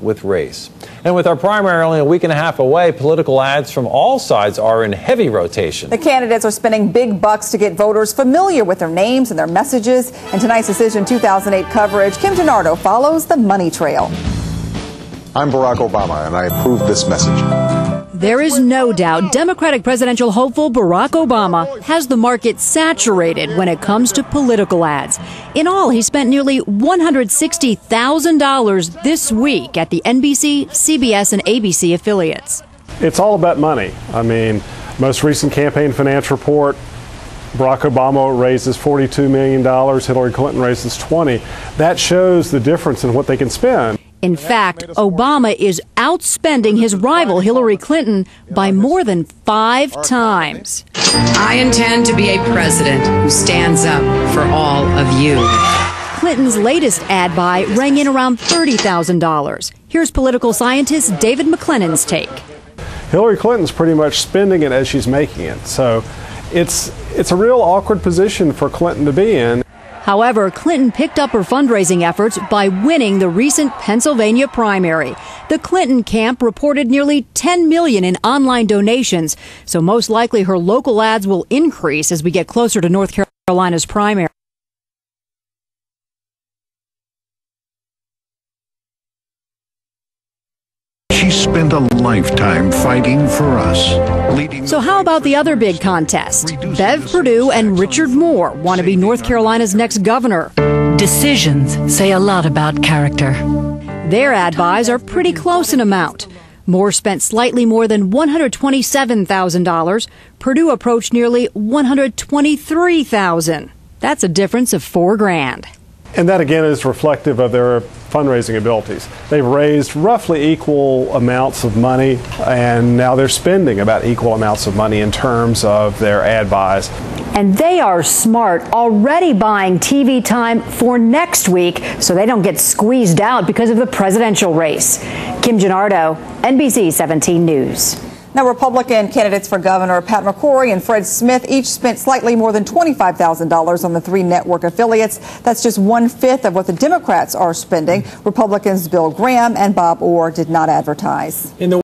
with race. And with our primary only a week and a half away, political ads from all sides are in heavy rotation. The candidates are spending big bucks to get voters familiar with their names and their messages. In tonight's Decision 2008 coverage, Kim Genardo follows the money trail. I'm Barack Obama, and I approve this message. There is no doubt Democratic presidential hopeful Barack Obama has the market saturated when it comes to political ads. In all, he spent nearly $160,000 this week at the NBC, CBS, and ABC affiliates. It's all about money. I mean, most recent campaign finance report Barack Obama raises $42 million, Hillary Clinton raises 20. That shows the difference in what they can spend. In fact, Obama is outspending his rival Hillary Clinton by more than five times. I intend to be a president who stands up for all of you. Clinton's latest ad buy rang in around $30,000. Here's political scientist David McLennan's take. Hillary Clinton's pretty much spending it as she's making it. So it's it's a real awkward position for Clinton to be in. However, Clinton picked up her fundraising efforts by winning the recent Pennsylvania primary. The Clinton camp reported nearly 10 million in online donations, so most likely her local ads will increase as we get closer to North Carolina's primary. Spent a lifetime fighting for us. So, how about the other big contest? Bev Perdue and Richard Moore want to be North Carolina's next governor. Decisions say a lot about character. Their ad buys are pretty close in amount. Moore spent slightly more than $127,000. Perdue approached nearly 123,000. That's a difference of four grand. And that again is reflective of their fundraising abilities. They've raised roughly equal amounts of money, and now they're spending about equal amounts of money in terms of their ad buys. And they are smart, already buying TV time for next week so they don't get squeezed out because of the presidential race. Kim Genardo, NBC 17 News. Now, Republican candidates for governor Pat McCrory and Fred Smith each spent slightly more than $25,000 on the three network affiliates. That's just one fifth of what the Democrats are spending. Republicans Bill Graham and Bob Orr did not advertise.